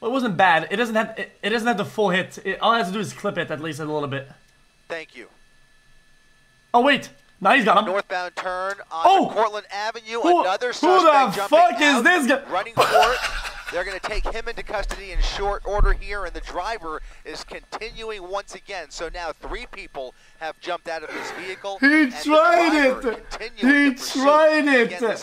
Well, it wasn't bad. It doesn't have it, it doesn't have the full hit. It, all I have to do is clip it at least a little bit. Thank you. Oh wait, now he's got him. Northbound turn on Oh! Cortland Avenue. Who- Another who the fuck is out, this guy? Running for it. They're going to take him into custody in short order here, and the driver is continuing once again. So now three people have jumped out of this vehicle. He tried it. He tried it. Again,